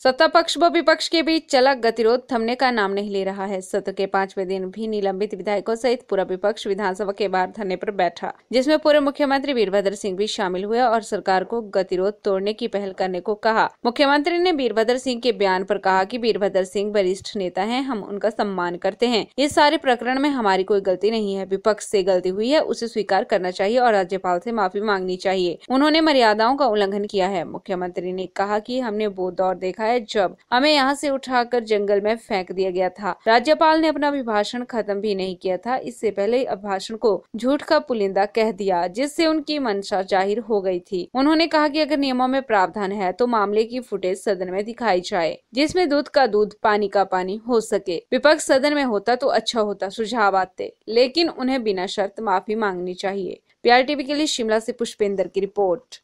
सत्ता पक्ष व विपक्ष के बीच चला गतिरोध थमने का नाम नहीं ले रहा है। सत्र के पाँचवें दिन भी निलंबित विधायकों सहित पूरा विपक्ष विधानसभा के बाहर धरने पर बैठा, जिसमें पूर्व मुख्यमंत्री वीरभद्र सिंह भी शामिल हुए और सरकार को गतिरोध तोड़ने की पहल करने को कहा। मुख्यमंत्री ने वीरभद्र सिंह के बयान पर कहा कि वीरभद्र सिंह वरिष्ठ नेता है, हम उनका सम्मान करते हैं। इस सारे प्रकरण में हमारी कोई गलती नहीं है। विपक्ष से गलती हुई है, उसे स्वीकार करना चाहिए और राज्यपाल से माफ़ी मांगनी चाहिए। उन्होंने मर्यादाओं का उल्लंघन किया है। मुख्यमंत्री ने कहा की हमने वो दौर देखा है जब हमें यहाँ से उठाकर जंगल में फेंक दिया गया था। राज्यपाल ने अपना अभिभाषण खत्म भी नहीं किया था। इससे पहले अभिभाषण को झूठ का पुलिंदा कह दिया, जिससे उनकी मंशा ज़ाहिर हो गई थी। उन्होंने कहा कि अगर नियमों में प्रावधान है तो मामले की फुटेज सदन में दिखाई जाए, जिसमें दूध का दूध, पानी का पानी हो सके। विपक्ष सदन में होता तो अच्छा होता, सुझाव आते, लेकिन उन्हें बिना शर्त माफ़ी मांगनी चाहिए। पीआरटीवी के लिए शिमला से पुष्पेंद्र की रिपोर्ट।